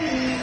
Mm.